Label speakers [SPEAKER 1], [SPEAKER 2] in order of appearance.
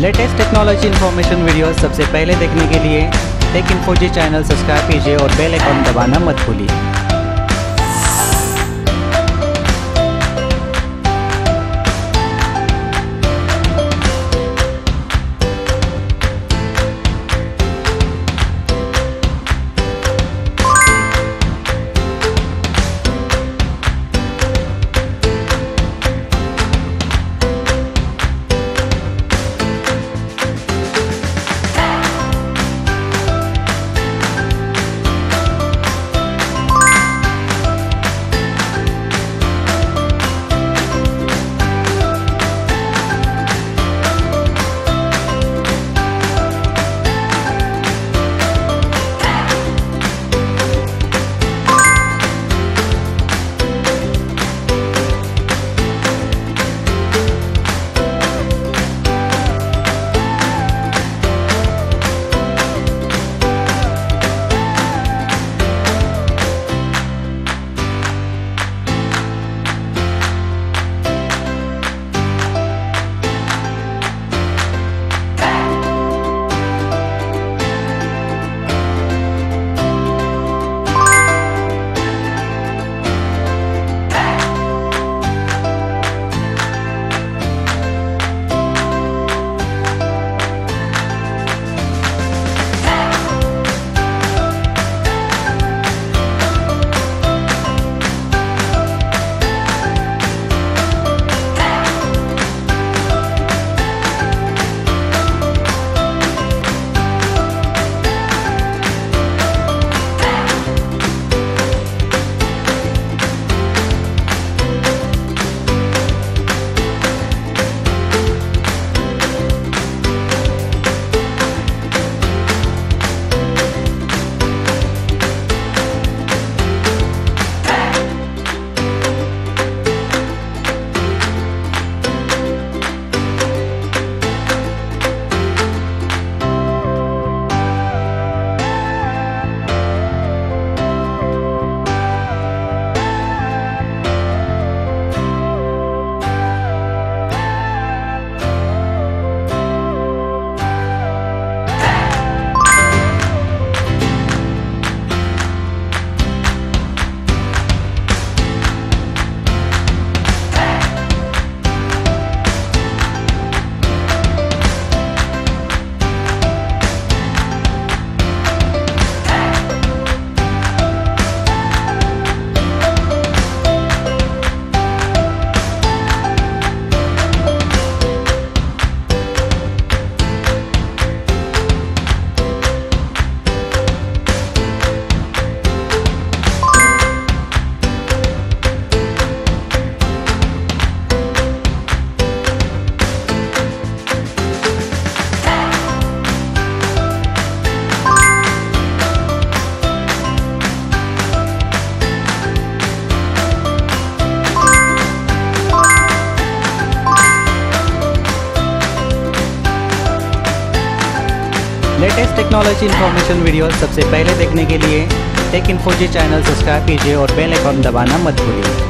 [SPEAKER 1] Latest technology information video सबसे पहले देखने के लिए टेक इन्फोजी चैनल सब्सक्राइब कीजिए और बेल आइकॉन दबाना मत भूलिए। लेटेस्ट टेक्नोलॉजी इन्फॉर्मेशन वीडियो सबसे पहले देखने के लिए टेक इन्फोजी चैनल सब्सक्राइब कीजिए और बेल आइकॉन दबाना मत भूलिए।